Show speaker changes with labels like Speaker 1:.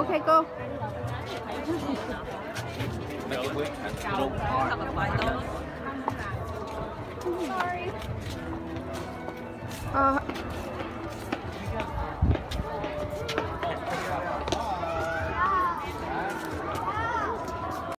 Speaker 1: Okay, go. Uh,